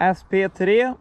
SP3